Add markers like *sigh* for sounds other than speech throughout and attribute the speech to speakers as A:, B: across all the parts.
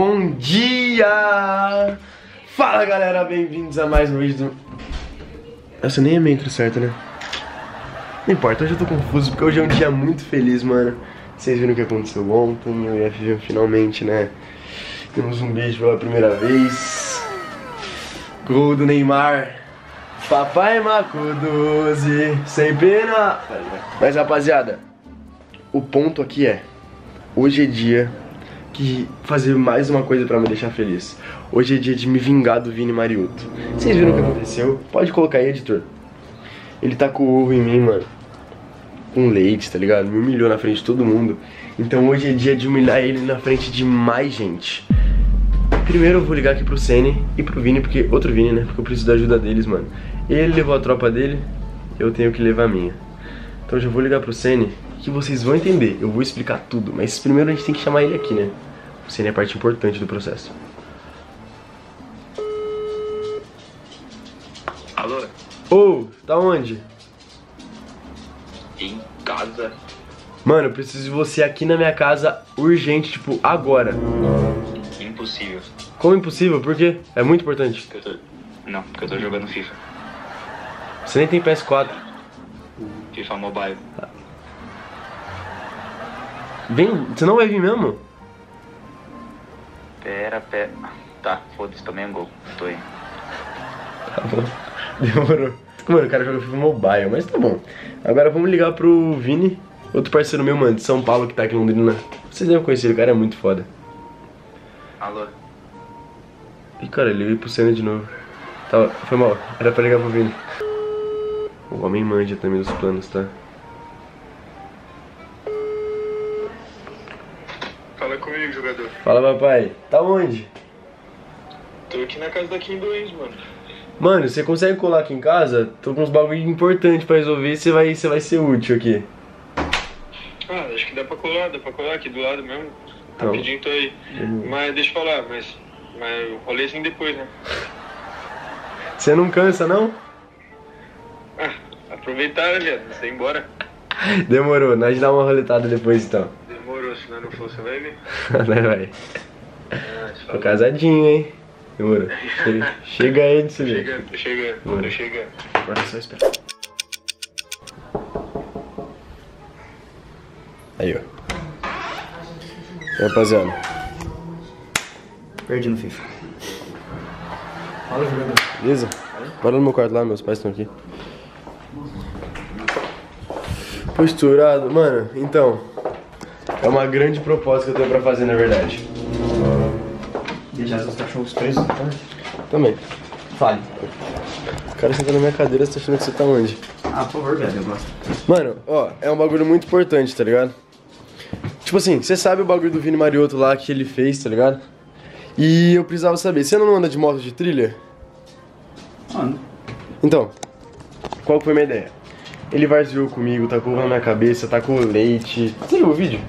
A: Bom dia! Fala galera, bem-vindos a mais um vídeo do... Essa nem é meio intro certa, né? Não importa, hoje eu tô confuso porque hoje é um dia muito feliz, mano Vocês viram o que aconteceu ontem, eu e finalmente, né? Temos um beijo pela primeira vez Gol do Neymar Papai Maco 12, sem pena Mas rapaziada, o ponto aqui é Hoje é dia que fazer mais uma coisa pra me deixar feliz. Hoje é dia de me vingar do Vini Mariotto. Vocês viram o que aconteceu? Pode colocar aí, editor. Ele tá com o ovo em mim, mano. Com leite, tá ligado? Me humilhou na frente de todo mundo. Então hoje é dia de humilhar ele na frente de mais gente. Primeiro eu vou ligar aqui pro Sene e pro Vini, porque. Outro Vini, né? Porque eu preciso da ajuda deles, mano. Ele levou a tropa dele, eu tenho que levar a minha. Então já vou ligar pro Sene, que vocês vão entender. Eu vou explicar tudo, mas primeiro a gente tem que chamar ele aqui, né? É parte importante do processo.
B: Alô?
A: Ô, oh, tá onde?
B: Em casa?
A: Mano, eu preciso de você aqui na minha casa urgente, tipo, agora.
B: Impossível.
A: Como impossível? Por quê? É muito importante.
B: Porque eu tô... Não, porque eu tô jogando FIFA.
A: Você nem tem PS4.
B: FIFA Mobile.
A: Vem, você não vai vir mesmo?
B: Pera, pera. Tá, foda-se, tomei um gol. Tô aí.
A: Tá bom. *laughs* Demorou. Mano, o cara joga FIFA Mobile, mas tá bom. Agora vamos ligar pro Vini, outro parceiro meu, mano, de São Paulo, que tá aqui em Londrina. Vocês devem conhecer, o cara é muito foda.
B: Alô?
A: Ih, cara, ele veio pro cena de novo. Tá, foi mal, era pra ligar pro Vini. O homem manja também dos planos, tá?
C: Fala,
A: papai. Tá onde?
C: Tô aqui na casa da Kim 2, mano.
A: Mano, você consegue colar aqui em casa? Tô com uns bagulho importante pra resolver e você vai, você vai ser útil aqui.
C: Ah, acho que dá pra colar, dá pra colar aqui do lado mesmo.
A: Então.
C: Rapidinho tô aí. Mas deixa eu falar, mas, mas o rolezinho depois, né?
A: Você não cansa, não?
C: Ah, aproveitar, né, viado? Você ir embora.
A: Demorou, nós dá uma roletada depois então.
C: Se não for, você vai ver.
A: Né, vai.
C: Ah,
A: Tô casadinho, hein? Demorou. Chega, chega aí de
C: Tô
A: ver.
C: chegando, tô chegando,
A: Bora.
C: tô chegando.
A: Agora é só esperar. Aí, ó. E aí, rapaziada.
D: Perdi no FIFA. Fala, jogador.
A: Beleza? Bora no meu quarto lá, meus pais estão aqui. Posturado, mano, então. É uma grande proposta que eu tenho pra fazer, na verdade.
D: Deixar seus cachorros presos, tá?
A: Também.
D: Fale.
A: O cara senta na minha cadeira, você tá achando que você tá onde?
D: Ah, por favor, velho, eu gosto.
A: Mano, ó, é um bagulho muito importante, tá ligado? Tipo assim, você sabe o bagulho do Vini Mariotto lá que ele fez, tá ligado? E eu precisava saber, você não anda de moto de trilha?
D: Mano,
A: Então, qual foi a minha ideia? Ele varzeou comigo, tacou na minha cabeça, tacou leite. Você viu o vídeo?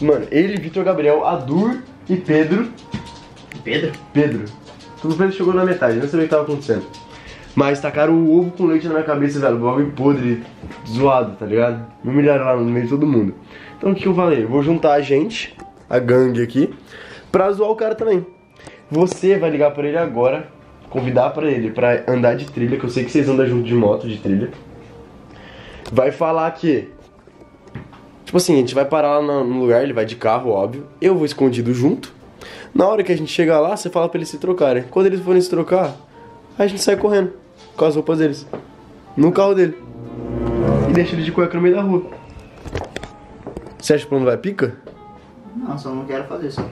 A: Mano, ele, Vitor Gabriel, Adur e Pedro.
D: Pedro?
A: Pedro. Tudo Pedro chegou na metade, não sabia o que tava acontecendo. Mas tacaram o ovo com leite na minha cabeça, velho. Bagulho podre, zoado, tá ligado? Me humilharam lá no meio de todo mundo. Então o que eu falei? Eu vou juntar a gente, a gangue aqui, pra zoar o cara também. Você vai ligar pra ele agora, convidar pra ele pra andar de trilha, que eu sei que vocês andam junto de moto de trilha. Vai falar que. Tipo assim, a gente vai parar lá no lugar, ele vai de carro, óbvio. Eu vou escondido junto. Na hora que a gente chegar lá, você fala pra eles se trocarem. Quando eles forem se trocar, a gente sai correndo com as roupas deles. No carro dele. E deixa ele de cueca no meio da rua. Você acha que o plano vai pica?
D: Não, só não quero fazer só.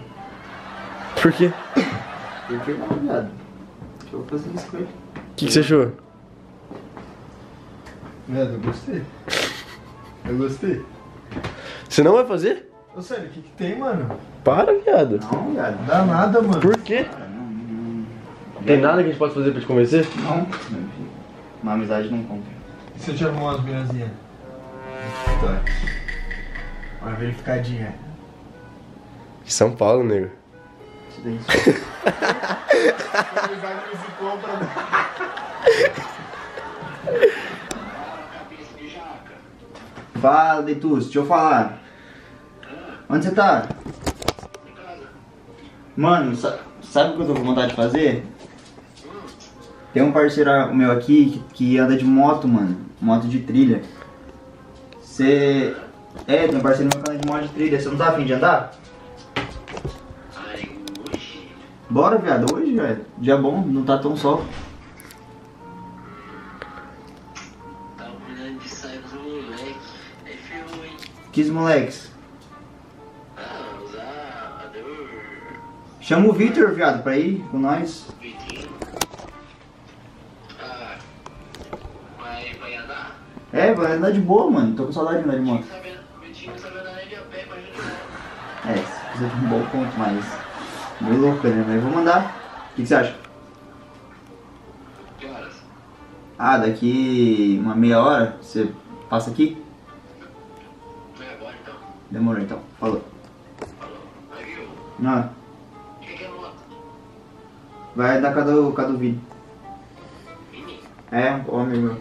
A: Por quê?
D: Porque não, viado. Eu vou fazer isso com ele.
A: O que, que você achou?
E: Viado, eu gostei. Eu gostei.
A: Você não vai fazer?
E: Ô, sério, o que que tem, mano?
A: Para, viado.
D: Não, viado.
E: Não dá nada, mano.
A: Por quê?
D: Cara, não, não.
A: Tem nada que a gente possa fazer pra te convencer?
D: Não, meu filho. Uma amizade não compra.
E: E se eu te arrumar umas mirazinhas? Tá. Uma verificadinha.
A: São Paulo, nego.
D: Isso daí.
E: amizade não se compra?
D: Fala, Deitus, deixa eu falar. Onde você tá?
F: Mano, sa- sabe o que eu tô com vontade de fazer? Tem um parceiro meu aqui que, que anda de moto, mano. Moto de trilha. Você. É, tem um parceiro meu que anda de moto de trilha. Você não tá afim de andar? Bora, viado, hoje, velho. Dia bom, não tá tão sol.
G: Tava cuidando de sair com os moleque. Aí ferrou, hein?
F: Quis moleques. Chama o Victor, viado, pra ir com nós.
G: Vitinho. Ah, vai, vai andar?
F: É, vai andar de boa, mano. Tô com saudade de andar de moto.
G: Vitinho sabe, andar de a pé, imagina não.
F: É, você precisa de um bom ponto, mas. Meio louco, né? Mas vou mandar. O que, que você acha?
G: Que horas?
F: Ah, daqui uma meia hora você passa aqui?
G: Vai agora então.
F: Demorou então. Falou.
G: Falou. Vai, viu?
F: Não, vai dar cada do, cada do Vini.
G: Vini?
F: É, um homem meu.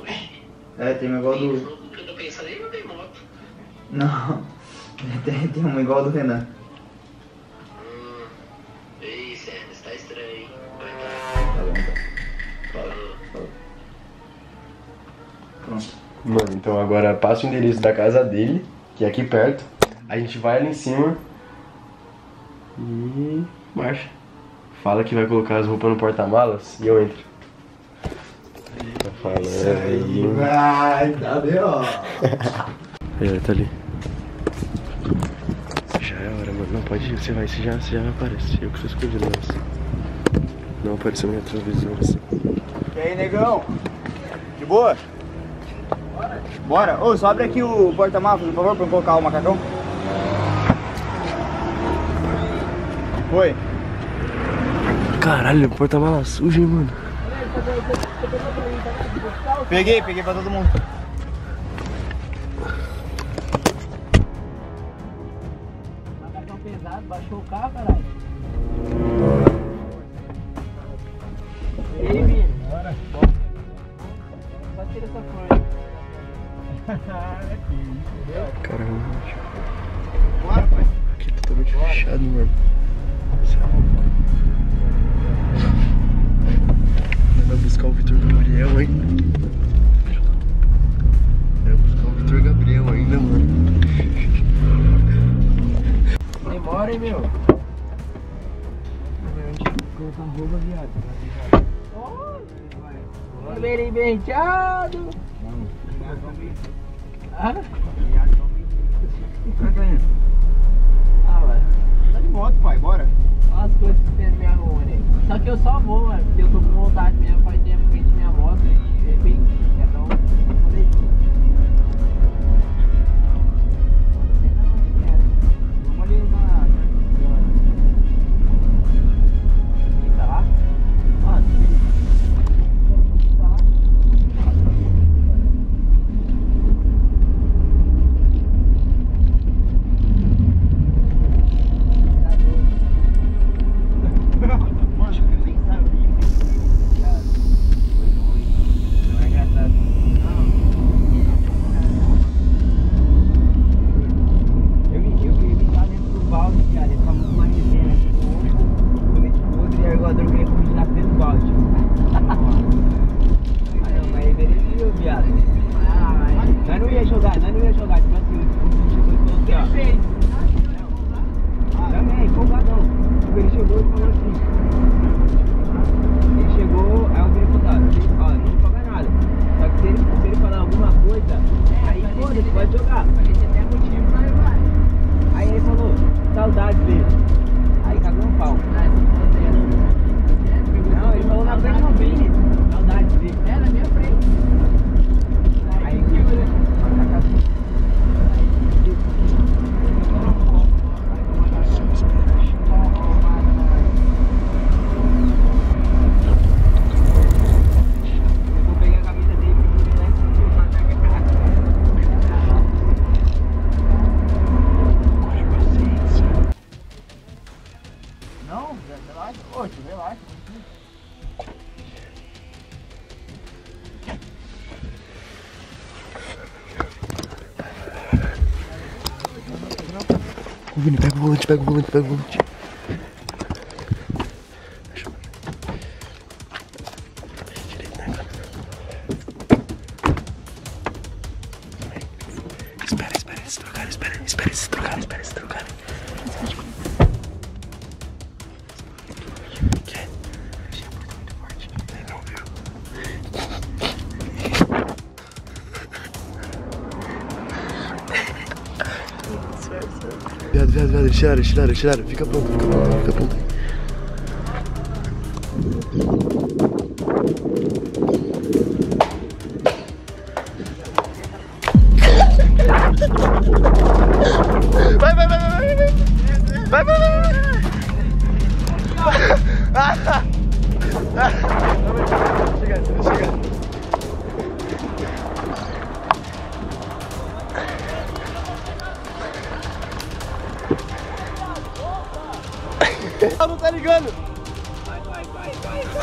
G: Oxi.
F: É, tem uma igual do.
G: não tem. *laughs*
F: Tem, uma igual do Renan.
G: Hum. Ei, Sérgio, tá estranho, hein? Vai
F: Tá bom, então.
G: Falou.
F: Falou. Pronto.
A: Mano, então agora passa o endereço da casa dele, que é aqui perto. A gente vai ali em cima e marcha. Fala que vai colocar as roupas no porta-malas e eu entro. Tá falando aí.
F: Vai, tá ó.
A: Ele *laughs* tá ali. Já é hora, mano. Não, pode ir, você vai, você já, você já aparece. Eu que sou escondido. Não apareceu no retrovisor assim.
F: E aí, negão? De boa? Bora. Ô, só abre aqui o porta-malas, por favor, pra eu colocar o macacão. Foi.
A: Caralho, porta-mala sujo, hein, mano.
F: Peguei, peguei pra todo mundo.
H: Baixou o carro, caralho. E aí, Vini? Bora. Só tira essa flor aí.
A: Caramba,
F: Bora, pai.
A: aqui tá totalmente fechado, mano.
H: Cabelo embenteado. Ah? Ah, mano.
F: Tá de moto, pai, bora.
H: Olha as coisas que você me arruma, né? Só que eu só vou, mano, porque eu tô com vontade mesmo, faz tempo que minha moto e é bem
A: Vini, pega o volante, pega o volante, pega o volante. Viado, viado, viado, eles tiraram, eles tiraram, eles tiraram. Fica pronto, fica pronto, fica pronto. Vai, vai, vai, vai, vai, vai. Vai, vai, vai, vai.